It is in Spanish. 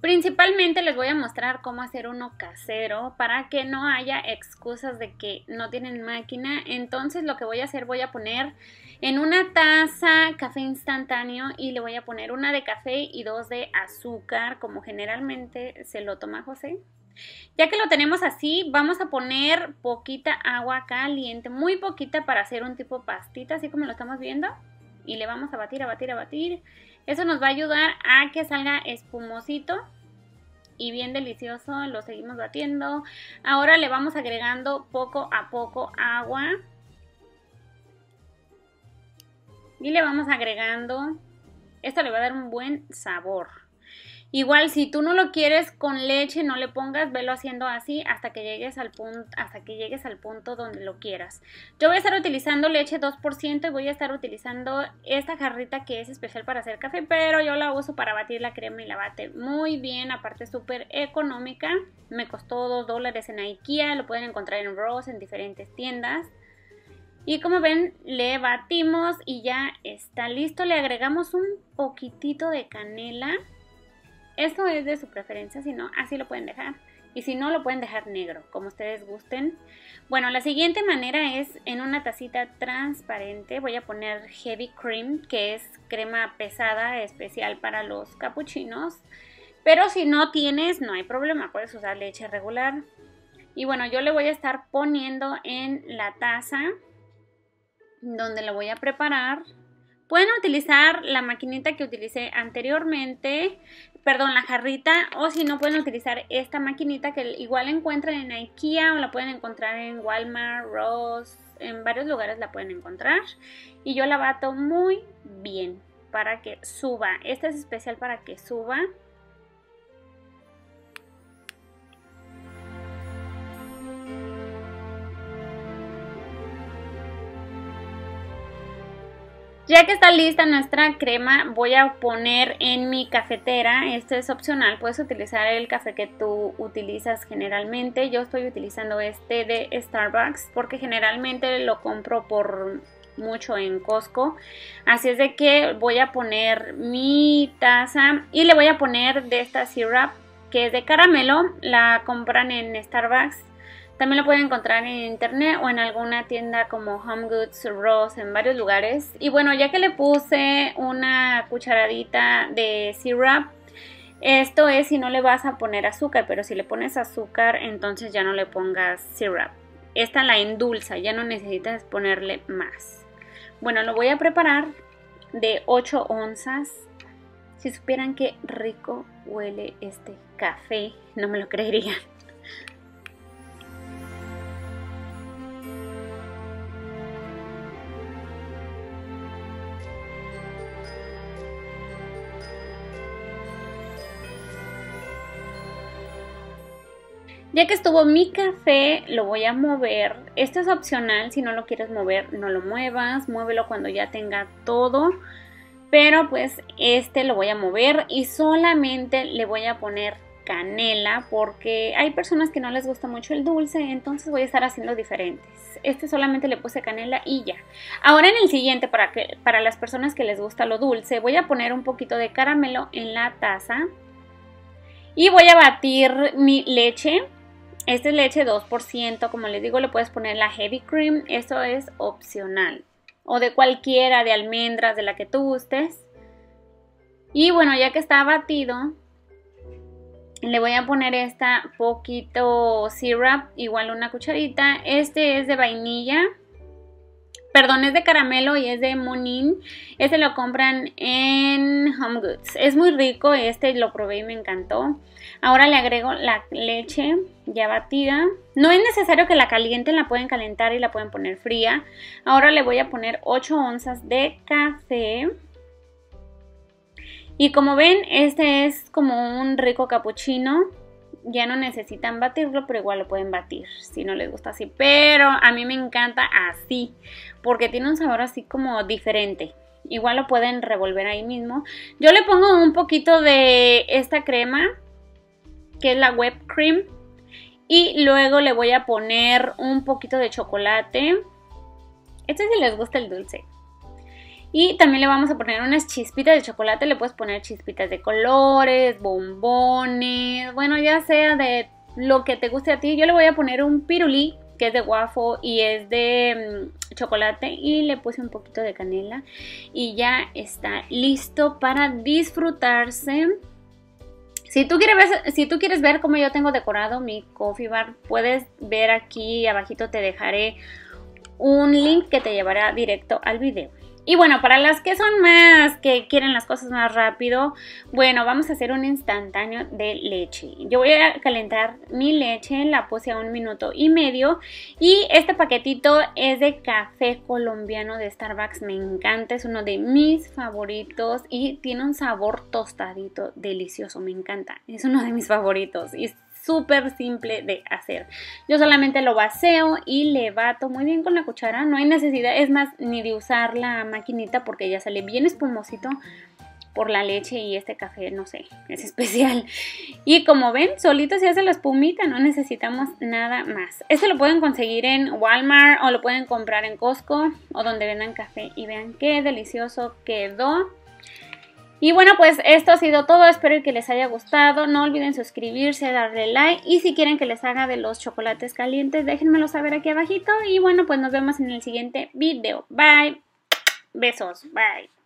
Principalmente les voy a mostrar cómo hacer uno casero para que no haya excusas de que no tienen máquina. Entonces lo que voy a hacer, voy a poner en una taza café instantáneo y le voy a poner una de café y dos de azúcar, como generalmente se lo toma José. Ya que lo tenemos así, vamos a poner poquita agua caliente, muy poquita para hacer un tipo pastita, así como lo estamos viendo. Y le vamos a batir, a batir, a batir. Eso nos va a ayudar a que salga espumosito y bien delicioso. Lo seguimos batiendo. Ahora le vamos agregando poco a poco agua. Y le vamos agregando. Esto le va a dar un buen sabor. Igual si tú no lo quieres con leche, no le pongas, velo haciendo así hasta que llegues al punto, hasta que llegues al punto donde lo quieras. Yo voy a estar utilizando leche 2% y voy a estar utilizando esta jarrita que es especial para hacer café, pero yo la uso para batir la crema y la bate muy bien, aparte súper económica. Me costó 2 dólares en IKEA, lo pueden encontrar en Ross, en diferentes tiendas. Y como ven, le batimos y ya está listo. Le agregamos un poquitito de canela esto es de su preferencia, si no, así lo pueden dejar. Y si no, lo pueden dejar negro, como ustedes gusten. Bueno, la siguiente manera es en una tacita transparente. Voy a poner heavy cream, que es crema pesada especial para los capuchinos. Pero si no tienes, no hay problema, puedes usar leche regular. Y bueno, yo le voy a estar poniendo en la taza donde lo voy a preparar. Pueden utilizar la maquinita que utilicé anteriormente, perdón, la jarrita, o si no pueden utilizar esta maquinita que igual encuentran en IKEA o la pueden encontrar en Walmart, Ross, en varios lugares la pueden encontrar. Y yo la bato muy bien para que suba. Esta es especial para que suba. Ya que está lista nuestra crema, voy a poner en mi cafetera, esto es opcional, puedes utilizar el café que tú utilizas generalmente. Yo estoy utilizando este de Starbucks porque generalmente lo compro por mucho en Costco. Así es de que voy a poner mi taza y le voy a poner de esta syrup que es de caramelo. La compran en Starbucks también lo pueden encontrar en internet o en alguna tienda como Home Goods, Ross, en varios lugares. Y bueno, ya que le puse una cucharadita de syrup, esto es si no le vas a poner azúcar, pero si le pones azúcar, entonces ya no le pongas syrup. Esta la endulza, ya no necesitas ponerle más. Bueno, lo voy a preparar de 8 onzas. Si supieran qué rico huele este café, no me lo creerían. Ya que estuvo mi café, lo voy a mover. Esto es opcional, si no lo quieres mover, no lo muevas. Muévelo cuando ya tenga todo. Pero pues este lo voy a mover y solamente le voy a poner canela porque hay personas que no les gusta mucho el dulce, entonces voy a estar haciendo diferentes. Este solamente le puse canela y ya. Ahora en el siguiente, para, que, para las personas que les gusta lo dulce, voy a poner un poquito de caramelo en la taza. Y voy a batir mi leche esta es leche 2%, como les digo, le puedes poner la heavy cream, eso es opcional. O de cualquiera, de almendras, de la que tú gustes. Y bueno, ya que está batido, le voy a poner esta poquito syrup, igual una cucharita. Este es de vainilla. Perdón, es de caramelo y es de Monin. Este lo compran en Home Goods. Es muy rico, este lo probé y me encantó. Ahora le agrego la leche ya batida. No es necesario que la calienten, la pueden calentar y la pueden poner fría. Ahora le voy a poner 8 onzas de café. Y como ven, este es como un rico capuchino. Ya no necesitan batirlo, pero igual lo pueden batir si no les gusta así. Pero a mí me encanta así, porque tiene un sabor así como diferente. Igual lo pueden revolver ahí mismo. Yo le pongo un poquito de esta crema, que es la web cream y luego le voy a poner un poquito de chocolate. Esto si les gusta el dulce. Y también le vamos a poner unas chispitas de chocolate, le puedes poner chispitas de colores, bombones, bueno, ya sea de lo que te guste a ti. Yo le voy a poner un pirulí que es de waffle y es de mm, chocolate y le puse un poquito de canela y ya está listo para disfrutarse. Si tú, quieres ver, si tú quieres ver cómo yo tengo decorado mi coffee bar, puedes ver aquí abajito te dejaré un link que te llevará directo al video. Y bueno, para las que son más, que quieren las cosas más rápido, bueno, vamos a hacer un instantáneo de leche. Yo voy a calentar mi leche, la puse a un minuto y medio. Y este paquetito es de café colombiano de Starbucks, me encanta, es uno de mis favoritos y tiene un sabor tostadito delicioso, me encanta. Es uno de mis favoritos súper simple de hacer. Yo solamente lo vaceo y le bato muy bien con la cuchara. No hay necesidad, es más, ni de usar la maquinita porque ya sale bien espumosito por la leche y este café, no sé, es especial. Y como ven, solito se hace la espumita, no necesitamos nada más. Este lo pueden conseguir en Walmart o lo pueden comprar en Costco o donde vendan café y vean qué delicioso quedó. Y bueno, pues esto ha sido todo. Espero que les haya gustado. No olviden suscribirse, darle like. Y si quieren que les haga de los chocolates calientes, déjenmelo saber aquí abajito. Y bueno, pues nos vemos en el siguiente video. Bye. Besos. Bye.